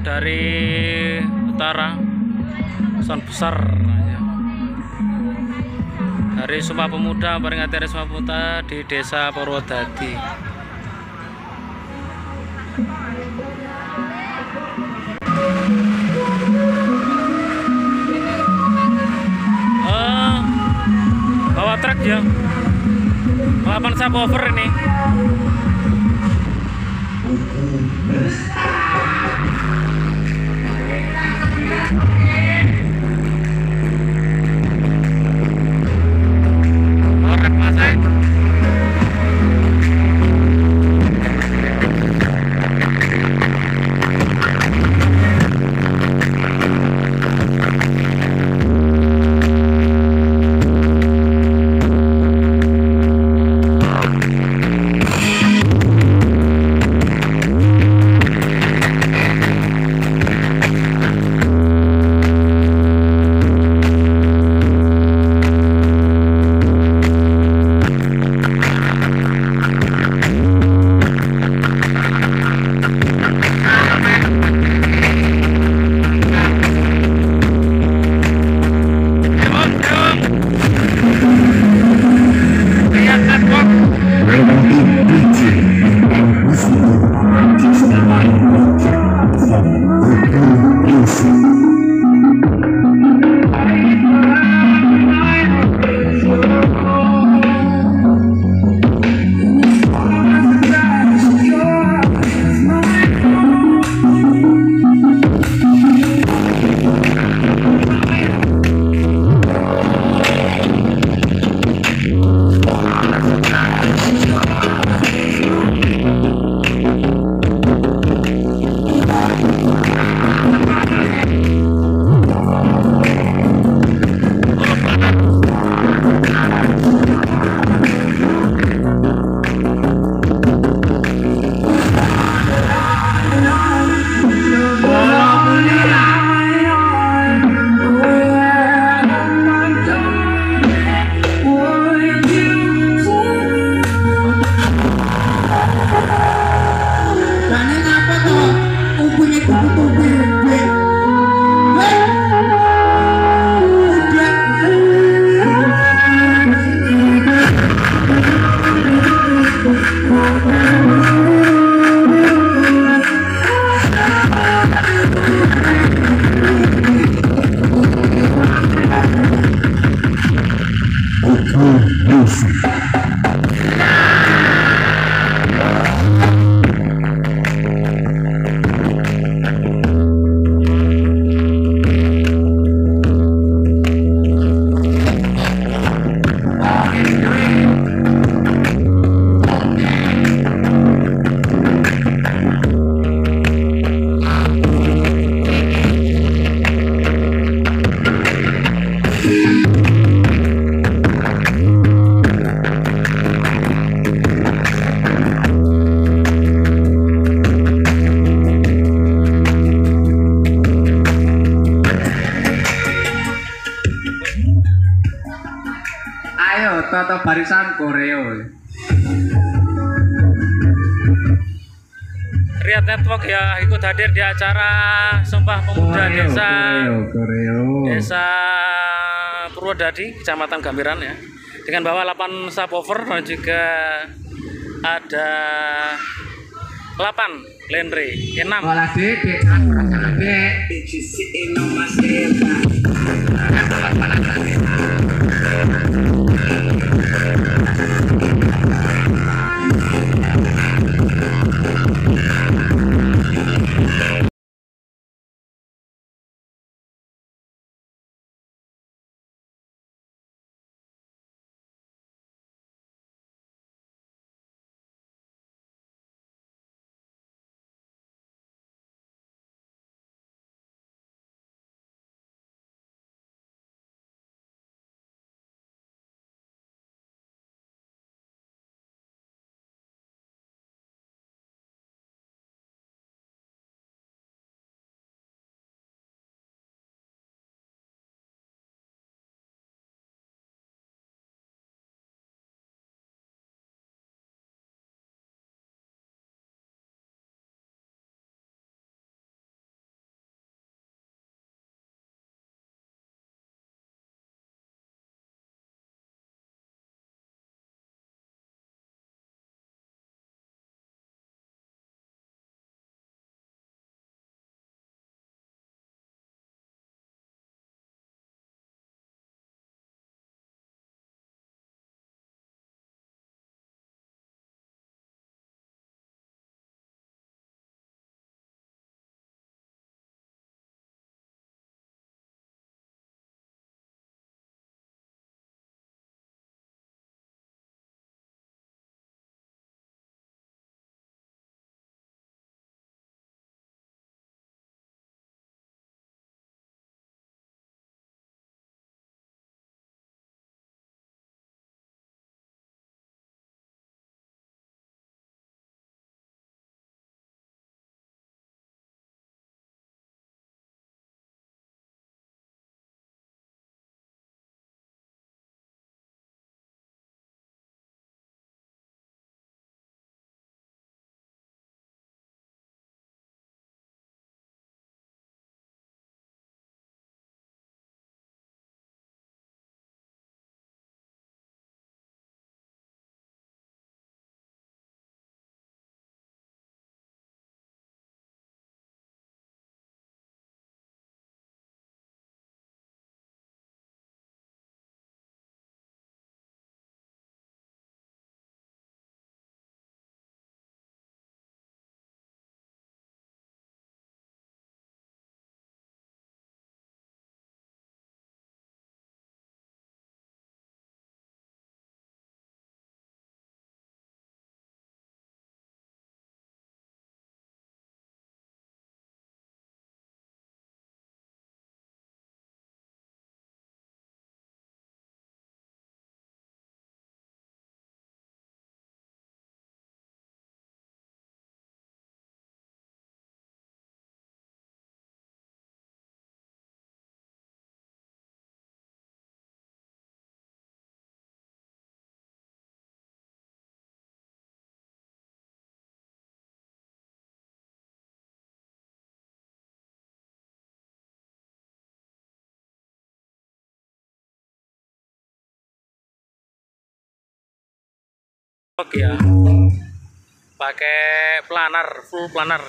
dari utara son besar ya. dari Sumpah Pemuda peringati Hari Sumpah Pemuda di Desa Purwodadi. Oh, bawa truk ya. 8 subwoofer ini Nummer 6. Toto barisan koreo. Riyad Network ya ikut hadir di acara Sumpah Pemuda Desa koreo, koreo. Desa Purwodadi, Kecamatan Gambiran ya. Dengan bawa 8 subwoofer dan juga ada 8 Lenre, 6 Olah dek, dek, ya pakai planar full planar